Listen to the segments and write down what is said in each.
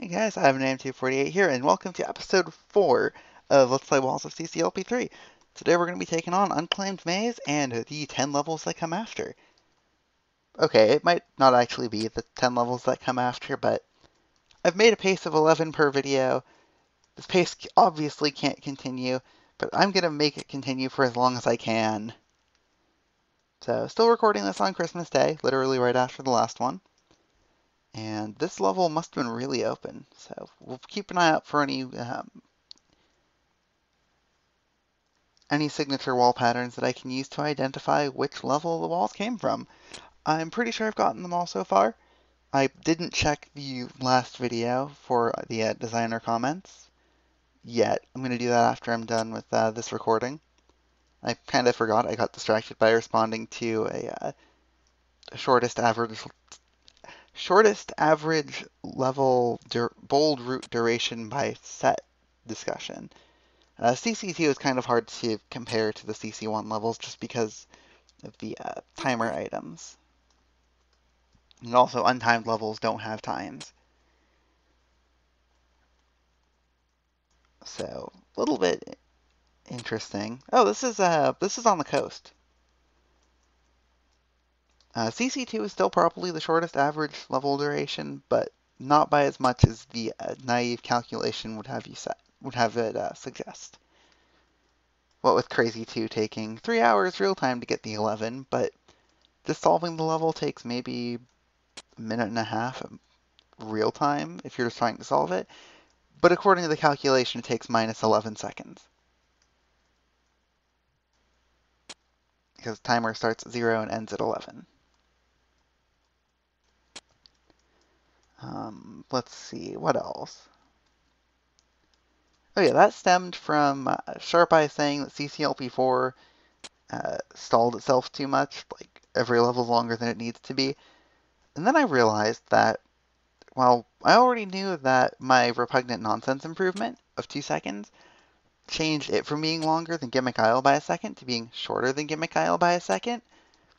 Hey guys, Ihavenoname248 here, and welcome to episode 4 of Let's Play Walls of CCLP3. Today we're going to be taking on Unclaimed Maze and the 10 levels that come after. Okay, it might not actually be the 10 levels that come after, but I've made a pace of 11 per video. This pace obviously can't continue, but I'm going to make it continue for as long as I can. So, still recording this on Christmas Day, literally right after the last one. And this level must have been really open, so we'll keep an eye out for any um, any signature wall patterns that I can use to identify which level the walls came from. I'm pretty sure I've gotten them all so far. I didn't check the last video for the uh, designer comments yet. I'm going to do that after I'm done with uh, this recording. I kind of forgot. I got distracted by responding to a, uh, shortest average shortest average level bold root duration by set discussion. Uh, CC2 is kind of hard to compare to the CC1 levels just because of the uh, timer items. And also untimed levels don't have times. So, a little bit interesting. Oh, this is uh this is on the coast. Uh, CC2 is still probably the shortest average level duration, but not by as much as the uh, naive calculation would have you set would have it uh, suggest. What with Crazy 2 taking three hours real time to get the 11, but just solving the level takes maybe a minute and a half real time if you're just trying to solve it. But according to the calculation, it takes minus 11 seconds. Because timer starts at 0 and ends at 11. Um, let's see, what else? Oh yeah, that stemmed from uh, Sharpeye saying that CCLP4 uh, stalled itself too much, like every level longer than it needs to be. And then I realized that, well, I already knew that my repugnant nonsense improvement of two seconds changed it from being longer than Gimmick Isle by a second to being shorter than Gimmick Isle by a second.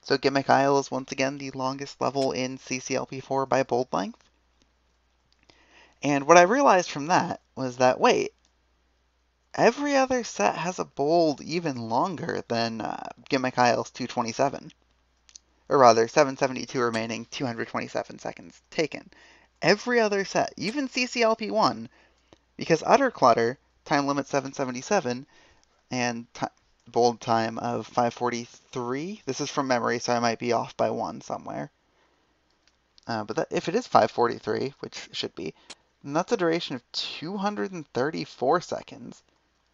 So Gimmick Isle is once again the longest level in CCLP4 by bold length. And what I realized from that was that, wait, every other set has a bold even longer than uh, Gimmick Isle's 227. Or rather, 772 remaining, 227 seconds taken. Every other set, even CCLP1, because Utter Clutter, time limit 777, and bold time of 543. This is from memory, so I might be off by one somewhere. Uh, but that, if it is 543, which should be, and that's a duration of 234 seconds,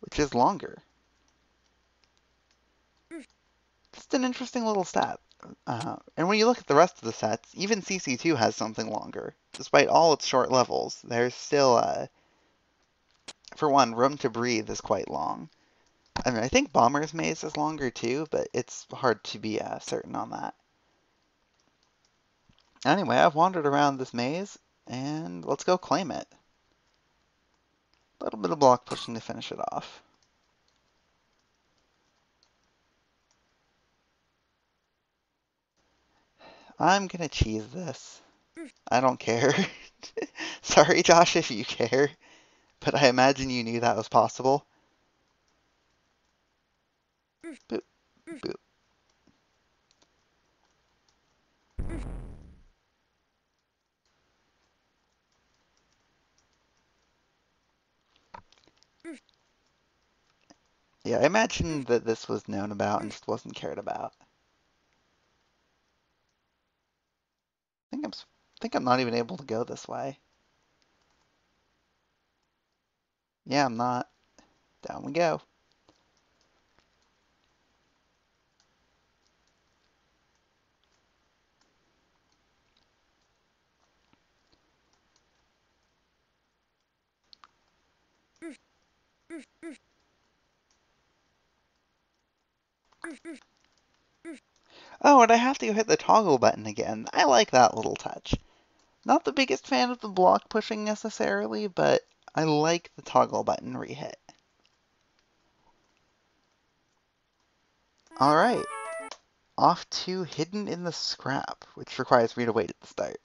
which is longer. Just an interesting little stat. Uh, and when you look at the rest of the sets, even CC2 has something longer. Despite all its short levels, there's still, uh, for one, room to breathe is quite long. I mean, I think Bomber's Maze is longer too, but it's hard to be uh, certain on that. Anyway, I've wandered around this maze, and let's go claim it. A little bit of block pushing to finish it off. I'm gonna cheese this. I don't care. Sorry, Josh, if you care. But I imagine you knew that was possible. Boop. Boop. Yeah, I imagine that this was known about and just wasn't cared about. I think I'm I think I'm not even able to go this way. Yeah, I'm not. Down we go. Oh, and I have to hit the toggle button again. I like that little touch. Not the biggest fan of the block pushing necessarily, but I like the toggle button rehit. Alright. Off to Hidden in the Scrap, which requires me to wait at the start.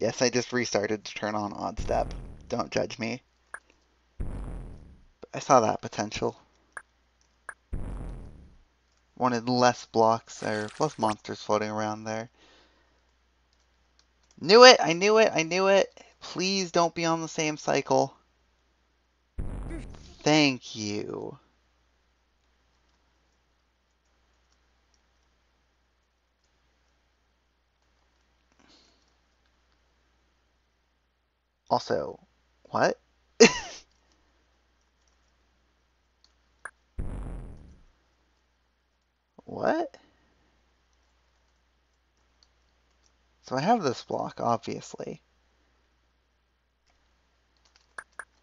Yes, I just restarted to turn on odd step. Don't judge me. I saw that potential. Wanted less blocks or less monsters floating around there. Knew it! I knew it! I knew it! Please don't be on the same cycle. Thank you. Also, what? what? So I have this block, obviously.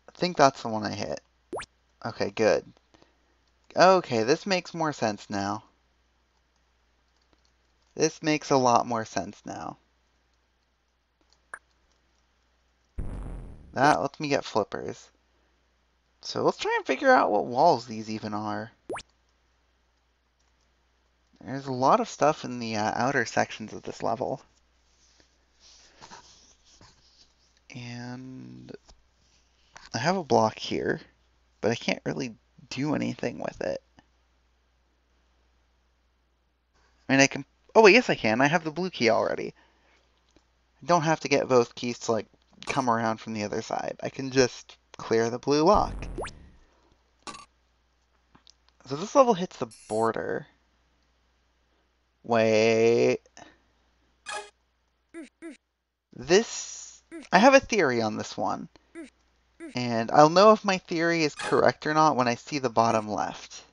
I think that's the one I hit. Okay, good. Okay, this makes more sense now. This makes a lot more sense now. That lets me get flippers. So let's try and figure out what walls these even are. There's a lot of stuff in the uh, outer sections of this level. And I have a block here, but I can't really do anything with it. I mean, I can... Oh, wait, yes I can. I have the blue key already. I don't have to get both keys to, like, come around from the other side. I can just clear the blue lock. So this level hits the border. Wait. This... I have a theory on this one. And I'll know if my theory is correct or not when I see the bottom left.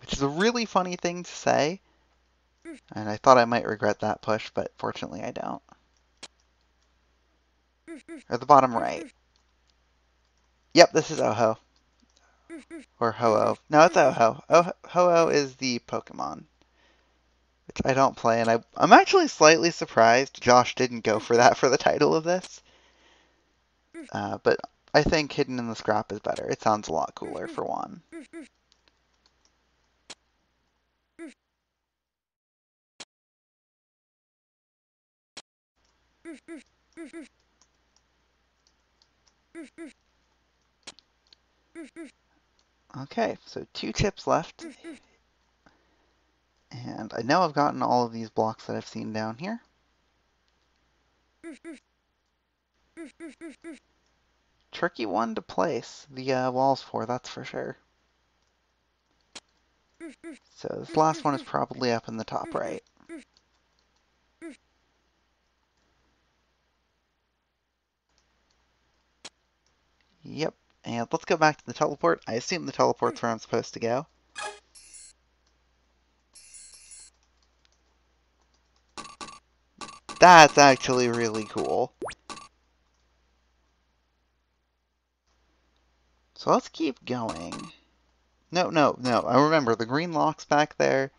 Which is a really funny thing to say. And I thought I might regret that push, but fortunately I don't. Or the bottom right. Yep, this is Oho. Or Ho-Oh. No, it's Oho. Oh, Ho-Oh is the Pokemon. Which I don't play, and I, I'm actually slightly surprised Josh didn't go for that for the title of this. Uh, but I think Hidden in the Scrap is better. It sounds a lot cooler, for one. Okay, so two chips left. And I know I've gotten all of these blocks that I've seen down here. Tricky one to place the uh, walls for, that's for sure. So this last one is probably up in the top right. Yep, and let's go back to the teleport. I assume the teleport's where I'm supposed to go. That's actually really cool. So let's keep going. No, no, no. I remember the green locks back there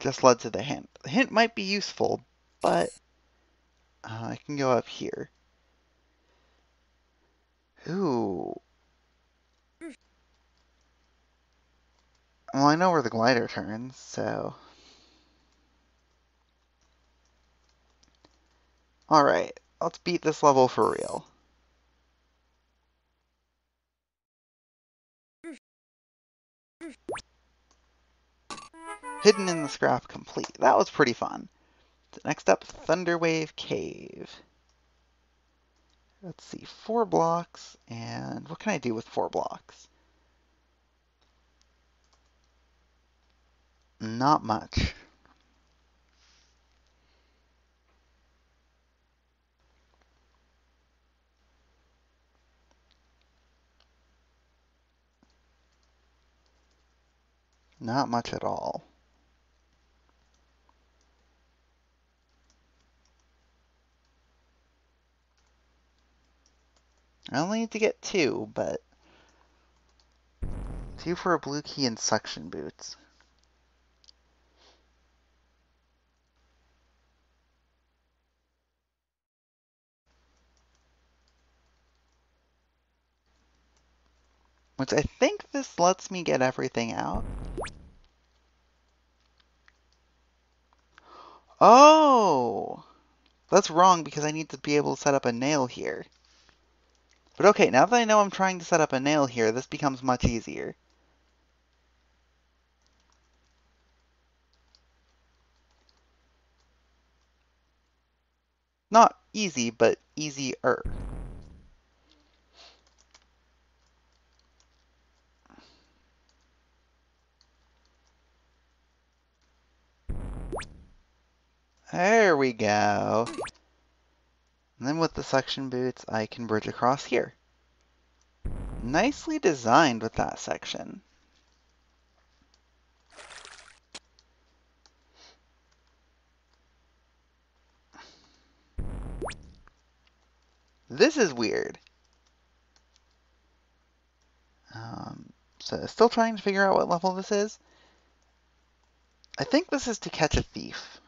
just led to the hint. The hint might be useful, but uh, I can go up here. Ooh. Well, I know where the glider turns, so... Alright, let's beat this level for real. Hidden in the Scrap complete. That was pretty fun. Next up, Thunderwave Cave. Let's see, four blocks, and what can I do with four blocks? Not much. Not much at all. I only need to get two, but... Two for a blue key and suction boots. Which I think this lets me get everything out. Oh! That's wrong because I need to be able to set up a nail here. But okay, now that I know I'm trying to set up a nail here, this becomes much easier. Not easy, but easier. There we go. And then with the suction boots, I can bridge across here. Nicely designed with that section. This is weird. Um, so still trying to figure out what level this is. I think this is to catch a thief.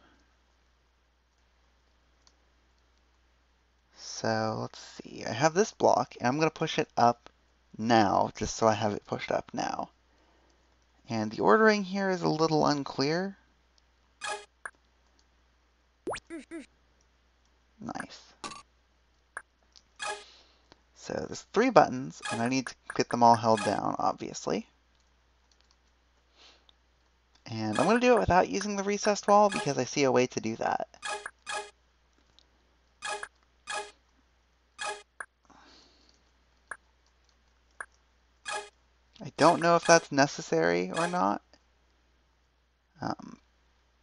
So let's see. I have this block, and I'm going to push it up now, just so I have it pushed up now. And the ordering here is a little unclear. Nice. So there's three buttons, and I need to get them all held down, obviously. And I'm going to do it without using the recessed wall because I see a way to do that. I don't know if that's necessary or not. Um,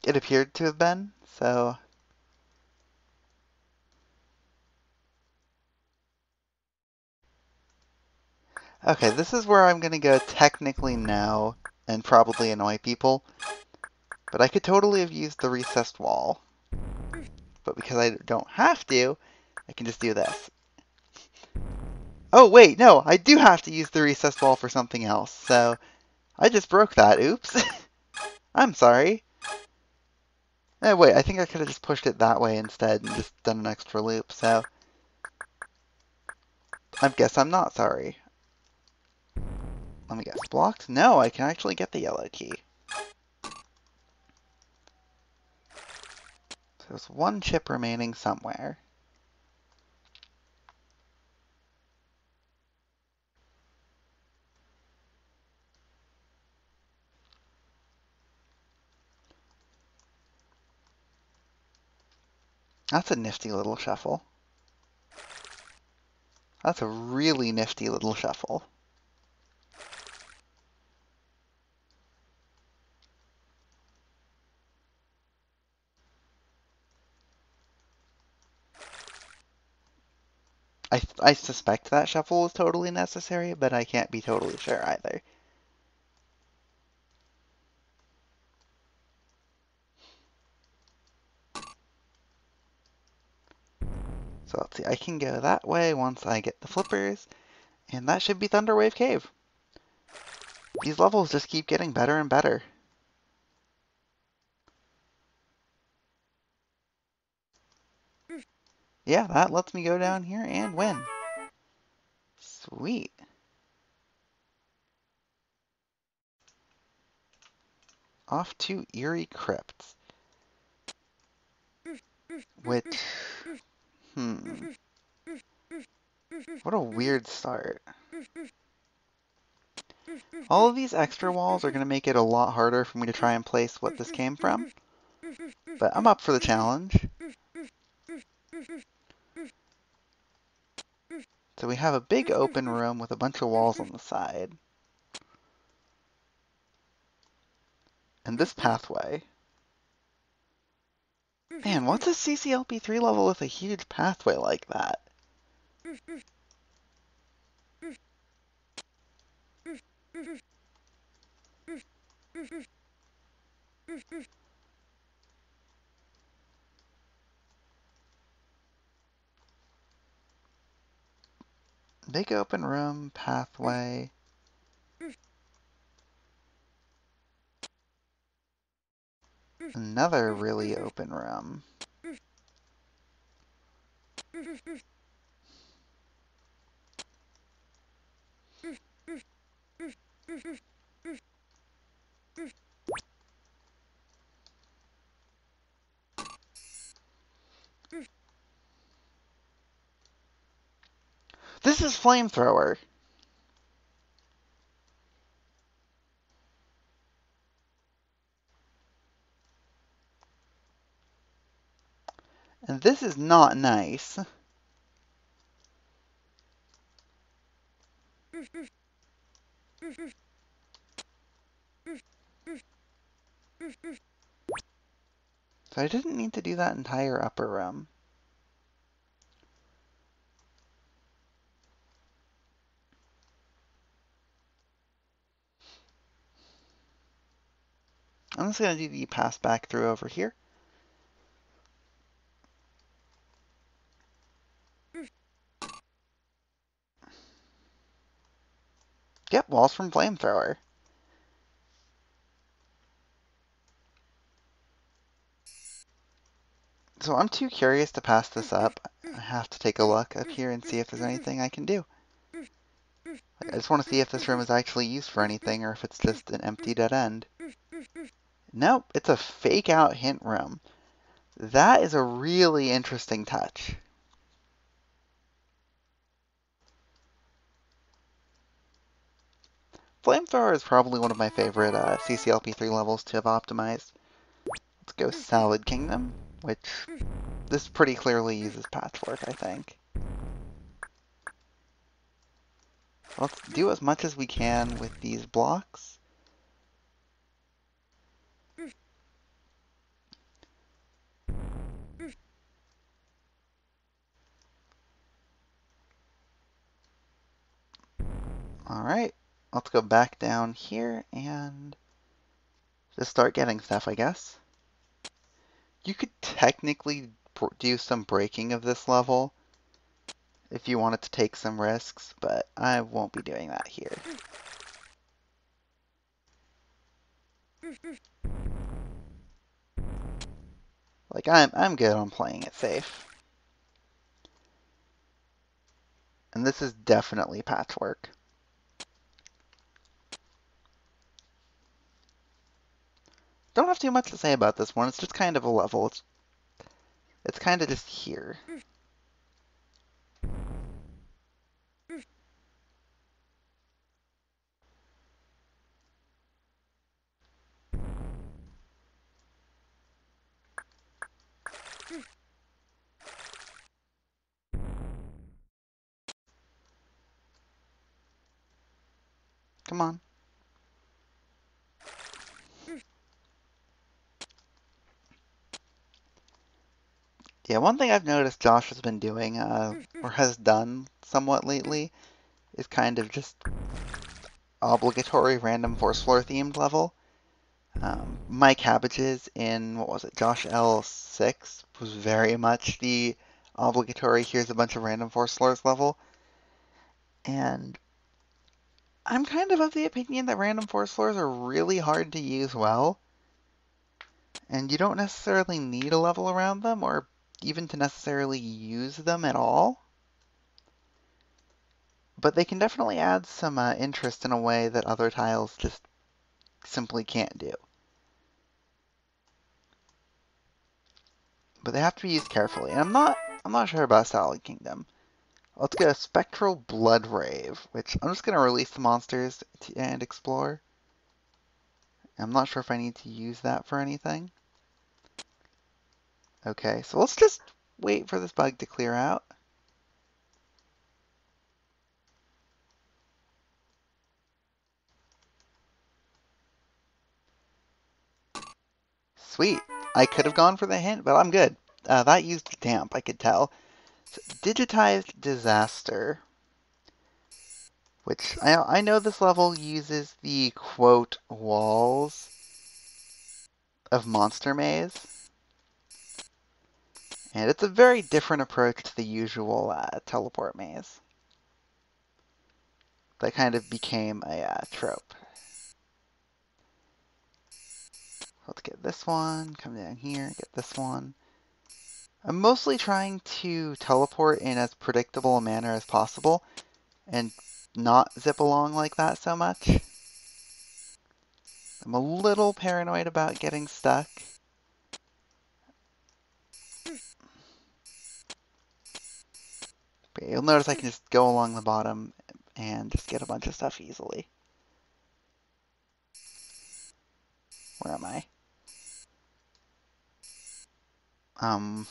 it appeared to have been, so Okay, this is where I'm going to go technically now and probably annoy people. But I could totally have used the recessed wall. But because I don't have to, I can just do this. Oh, wait, no, I do have to use the recessed wall for something else. So I just broke that. Oops. I'm sorry. Oh, wait, I think I could have just pushed it that way instead and just done an extra loop. So I guess I'm not sorry. Let me guess. Blocked? No, I can actually get the yellow key. So there's one chip remaining somewhere. That's a nifty little shuffle. That's a really nifty little shuffle. I, I suspect that shuffle is totally necessary, but I can't be totally sure either. So let's see, I can go that way once I get the flippers, and that should be Thunderwave Cave. These levels just keep getting better and better. Yeah, that lets me go down here and win. Sweet. Off to Eerie Crypts. Which, hmm. What a weird start. All of these extra walls are going to make it a lot harder for me to try and place what this came from. But I'm up for the challenge. So we have a big open room with a bunch of walls on the side. And this pathway. Man, what's a CCLP3 level with a huge pathway like that? Big open room, pathway. Another mm-hmm. really mm-hmm. open room. This is flamethrower. And this is not nice. So I didn't need to do that entire upper room. I'm just going to do the pass back through over here. Yep, walls from Flamethrower. So I'm too curious to pass this up. I have to take a look up here and see if there's anything I can do. I just want to see if this room is actually used for anything or if it's just an empty dead end. Nope, it's a fake out hint room. That is a really interesting touch. Flamethrower is probably one of my favorite uh, CCLP3 levels to have optimized. Let's go Salad Kingdom, which this pretty clearly uses patchwork, I think. Let's do as much as we can with these blocks. All right, let's go back down here and just start getting stuff, I guess. You could technically do some breaking of this level if you wanted to take some risks, but I won't be doing that here. Like, I'm, I'm good on playing it safe. And this is definitely patchwork. Don't have too much to say about this one. It's just kind of a level. It's, it's kind of just here. Come on. Yeah, one thing I've noticed Josh has been doing, uh, or has done somewhat lately, is kind of just obligatory random force floor themed level. Um, my cabbages in, what was it, Josh L6 was very much the obligatory here's a bunch of random force floors level. And I'm kind of of the opinion that random force floors are really hard to use well. And you don't necessarily need a level around them or even to necessarily use them at all. But they can definitely add some uh, interest in a way that other tiles just simply can't do. But they have to be used carefully. And I'm not I'm not sure about Salad Kingdom. Let's get a Spectral Blood Rave, which I'm just going to release the monsters to, and explore. I'm not sure if I need to use that for anything. Okay, so let's just wait for this bug to clear out. Sweet. I could have gone for the hint, but I'm good. Uh, that used damp, I could tell. So, digitized disaster. Which, I, I know this level uses the, quote, walls of Monster Maze. And it's a very different approach to the usual uh, teleport maze. That kind of became a uh, trope. Let's get this one, come down here, get this one. I'm mostly trying to teleport in as predictable a manner as possible and not zip along like that so much. I'm a little paranoid about getting stuck. You'll notice I can just go along the bottom and just get a bunch of stuff easily. Where am I? Um,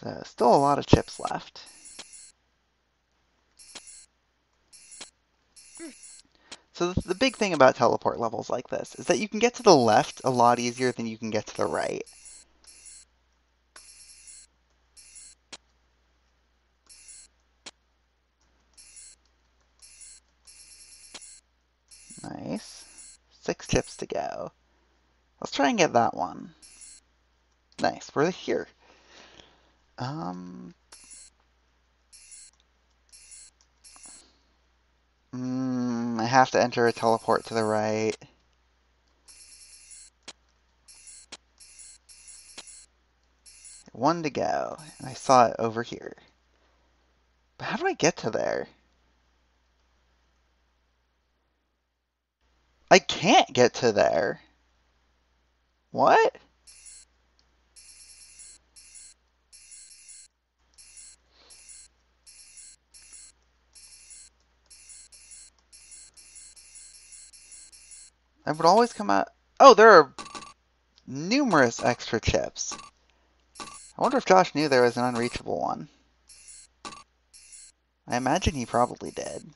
so still a lot of chips left. So the big thing about teleport levels like this is that you can get to the left a lot easier than you can get to the right. Nice. Six chips to go. Let's try and get that one. Nice, we're here. Um, mm, I have to enter a teleport to the right. One to go. And I saw it over here. But how do I get to there? I can't get to there. What? I would always come out... Oh, there are numerous extra chips. I wonder if Josh knew there was an unreachable one. I imagine he probably did.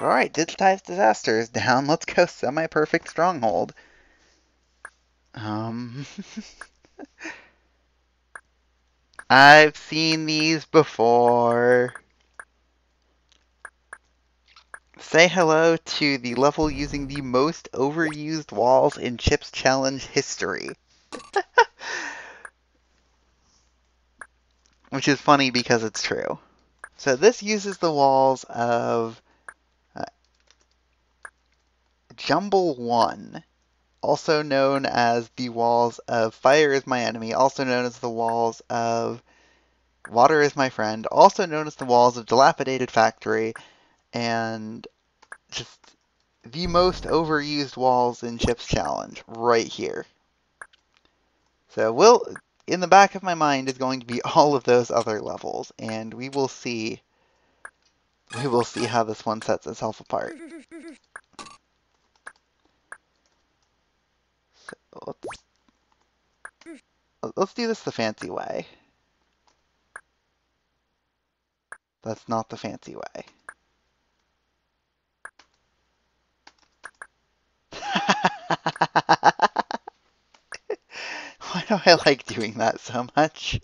Alright, digitized disaster is down. Let's go semi-perfect stronghold. Um... I've seen these before. Say hello to the level using the most overused walls in Chips Challenge history. Which is funny because it's true. So this uses the walls of uh, Jumble 1, also known as the walls of Fire is my enemy, also known as the walls of Water is my friend, also known as the walls of Dilapidated Factory, and just the most overused walls in Chips Challenge right here. So we'll, in the back of my mind is going to be all of those other levels, and we will see we will see how this one sets itself apart. So let's let's do this the fancy way. That's not the fancy way. Why do I like doing that so much?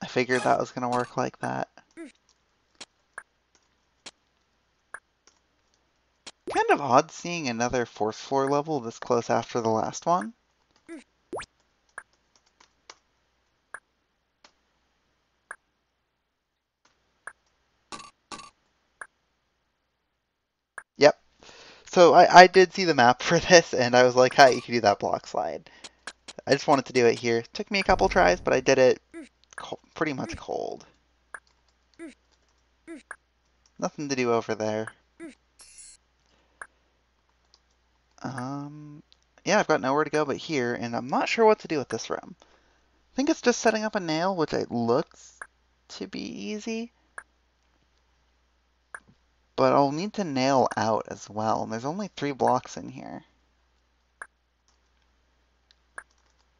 I figured that was going to work like that. Kind of odd seeing another force floor level this close after the last one. Yep. So I, I did see the map for this, and I was like, hi, you can do that block slide. I just wanted to do it here. Took me a couple tries, but I did it pretty much mm. cold. Mm. Mm. Nothing to do over there. Um, yeah, I've got nowhere to go but here, and I'm not sure what to do with this room. I think it's just setting up a nail, which it looks to be easy. But I'll need to nail out as well, and there's only three blocks in here.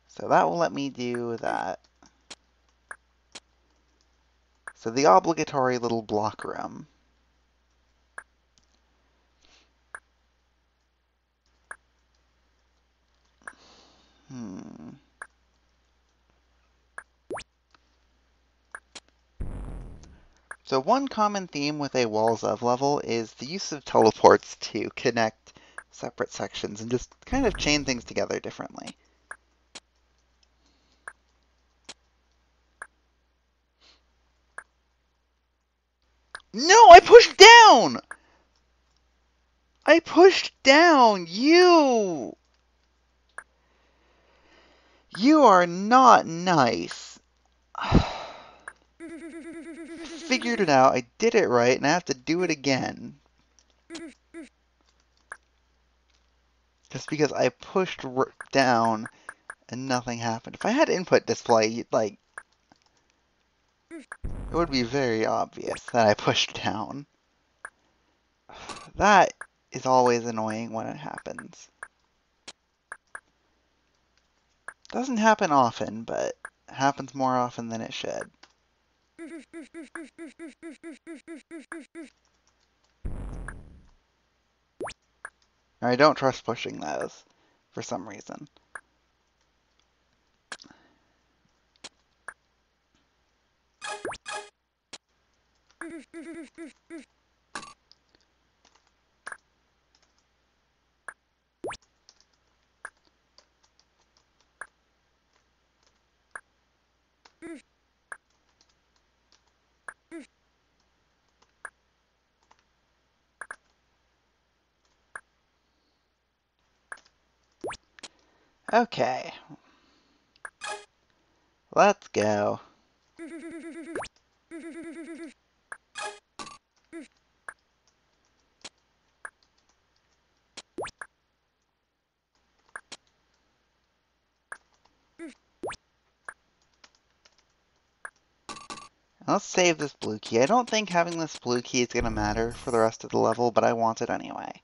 So that will let me do that. So the obligatory little block room. Hmm. So one common theme with a Walls of level is the use of teleports to connect separate sections and just kind of chain things together differently. No, I pushed down! I pushed down! You! You are not nice. Figured it out. I did it right, and I have to do it again. Just because I pushed down and nothing happened. If I had input display, like, it would be very obvious that I pushed down. That is always annoying when it happens. Doesn't happen often, but happens more often than it should. I don't trust pushing those for some reason. Okay. Let's go. Let's save this blue key. I don't think having this blue key is going to matter for the rest of the level, but I want it anyway.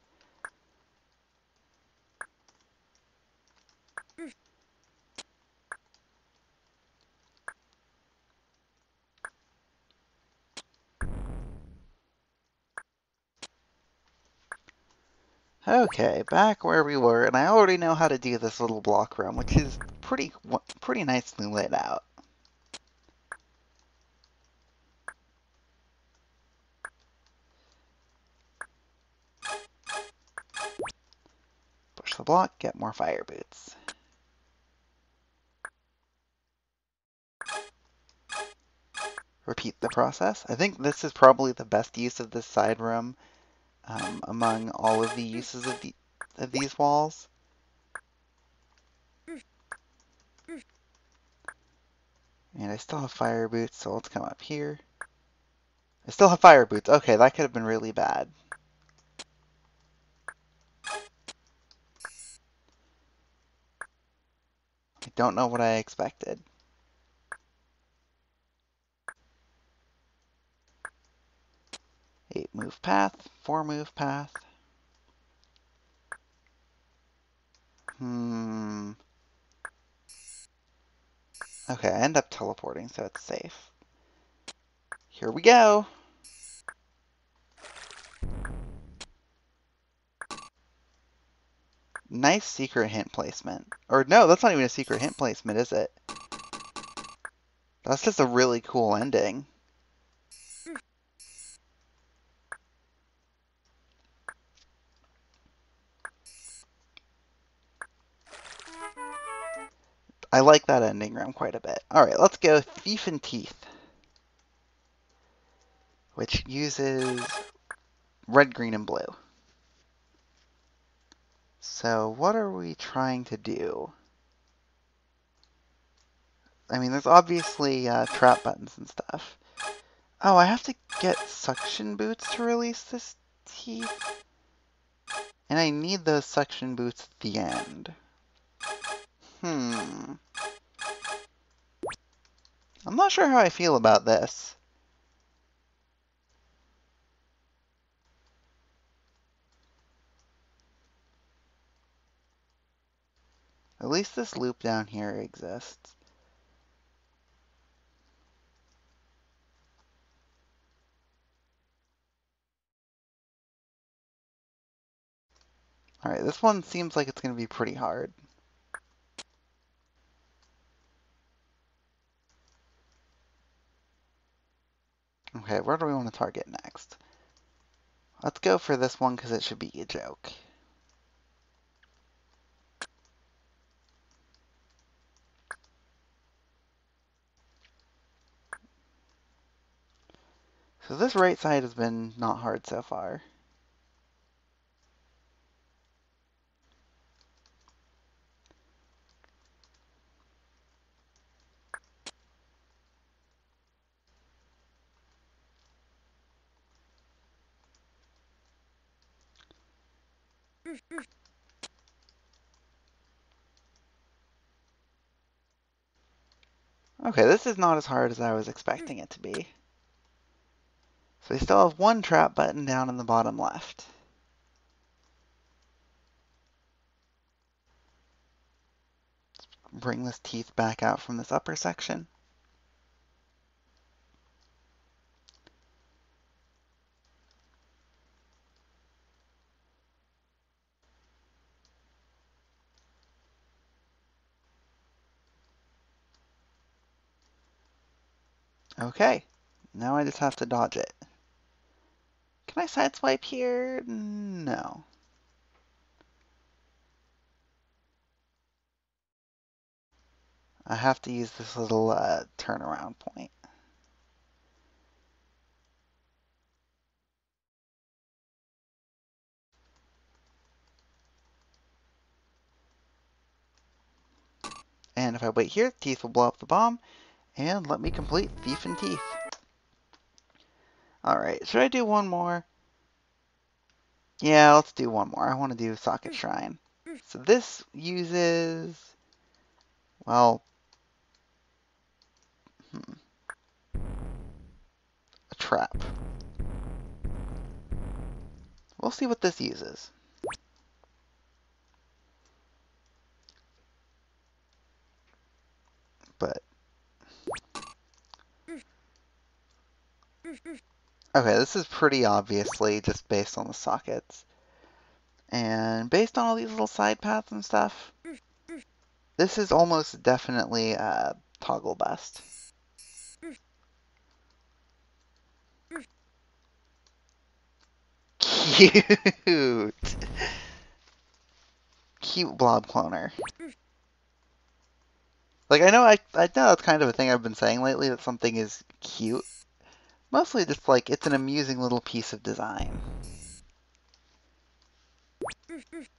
Okay, back where we were, and I already know how to do this little block room, which is pretty pretty nicely laid out. Push the block, get more fire boots. Repeat the process. I think this is probably the best use of this side room um, among all of the uses of, the, of these walls. And I still have fire boots, so let's come up here. I still have fire boots. Okay, that could have been really bad. I don't know what I expected. Eight move path, four move path. Hmm. Okay, I end up teleporting, so it's safe. Here we go. Nice secret hint placement. Or no, that's not even a secret hint placement, is it? That's just a really cool ending. I like that ending room quite a bit. Alright, let's go Thief and Teeth. Which uses red, green, and blue. So what are we trying to do? I mean, there's obviously uh, trap buttons and stuff. Oh, I have to get suction boots to release this teeth? And I need those suction boots at the end. Hmm. I'm not sure how I feel about this. At least this loop down here exists. Alright, this one seems like it's going to be pretty hard. Okay, where do we want to target next? Let's go for this one because it should be a joke. So this right side has been not hard so far. Okay, this is not as hard as I was expecting it to be. So we still have one trap button down in the bottom left. Let's bring this teeth back out from this upper section. Okay, now I just have to dodge it. Can I sideswipe here? No. I have to use this little uh, turnaround point. And if I wait here, Teeth will blow up the bomb, and let me complete Thief and Teeth. Alright, should I do one more? Yeah, let's do one more. I want to do Socket Shrine. So this uses, well, hmm, a trap. We'll see what this uses. But Okay, this is pretty obviously just based on the sockets. And based on all these little side paths and stuff, this is almost definitely a toggle bust. Cute! Cute blob cloner. Like, I know I, I know that's kind of a thing I've been saying lately, that something is cute. Mostly just like, it's an amusing little piece of design.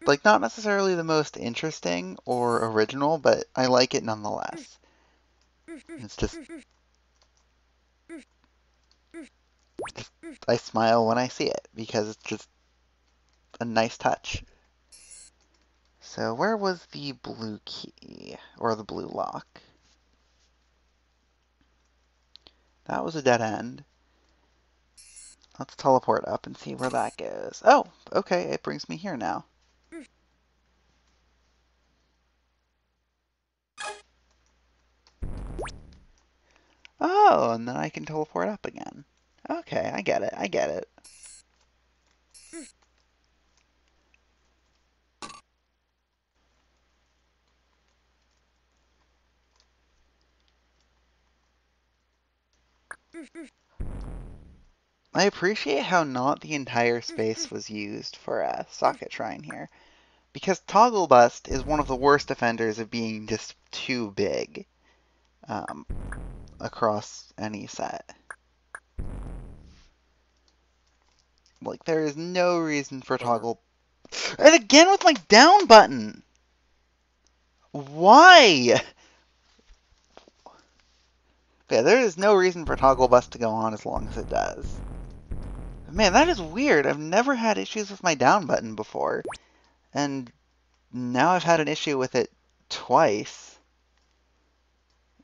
Like, not necessarily the most interesting or original, but I like it nonetheless. It's just... just I smile when I see it, because it's just a nice touch. So where was the blue key, or the blue lock? That was a dead end. Let's teleport up and see where that goes. Oh, okay, it brings me here now. Oh, and then I can teleport up again. Okay, I get it, I get it. I appreciate how not the entire space was used for a socket shrine here. Because Toggle Bust is one of the worst offenders of being just too big um, across any set. Like, there is no reason for Toggle... And again with my down button! Why? Yeah, there is no reason for Toggle Bust to go on as long as it does. Man, that is weird. I've never had issues with my down button before. And now I've had an issue with it twice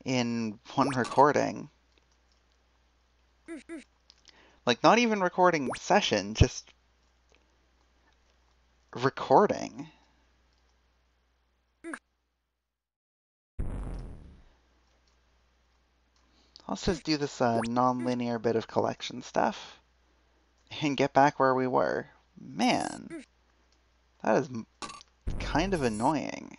in one recording. Like, not even recording session, just recording. Let's just do this uh, non-linear bit of collection stuff and get back where we were. Man, mm. that is kind of annoying.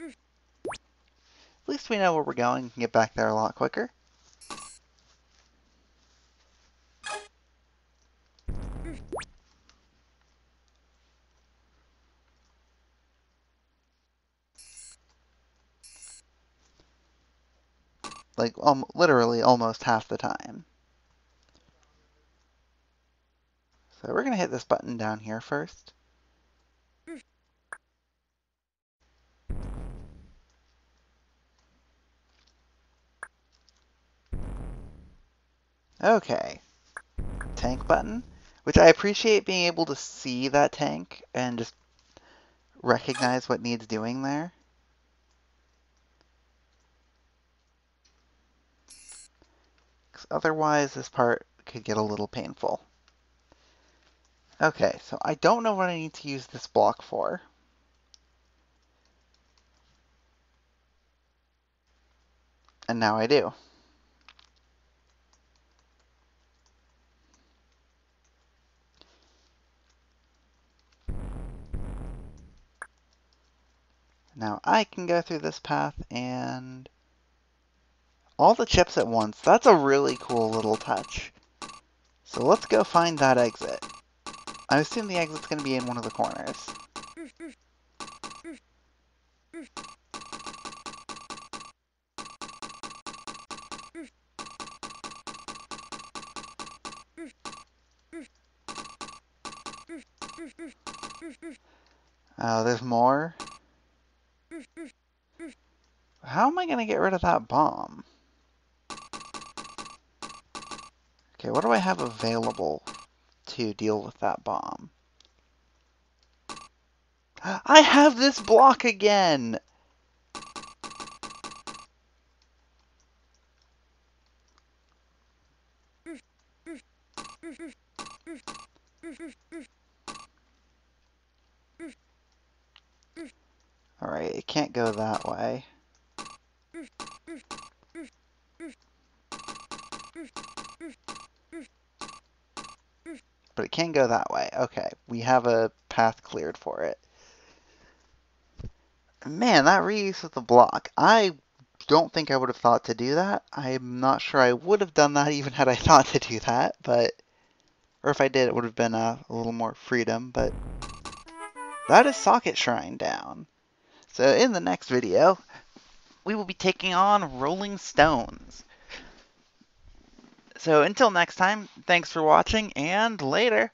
Mm. At least we know where we're going and can get back there a lot quicker. Like um, literally almost half the time. So we're going to hit this button down here first. Okay. Tank button, which I appreciate being able to see that tank and just recognize what needs doing there. Otherwise this part could get a little painful. Okay, so I don't know what I need to use this block for. And now I do. Now I can go through this path and all the chips at once. That's a really cool little touch. So let's go find that exit. I assume the exit's going to be in one of the corners. Oh, there's more? How am I going to get rid of that bomb? Okay, what do I have available to deal with that bomb? I have this block again! Alright, it can't go that way. But it can go that way. Okay, we have a path cleared for it. Man, that reuse of the block. I don't think I would have thought to do that. I'm not sure I would have done that even had I thought to do that, but... Or if I did, it would have been a, a little more freedom, but... That is Socket Shrine down. So in the next video, we will be taking on Rolling Stones. So until next time, thanks for watching and later.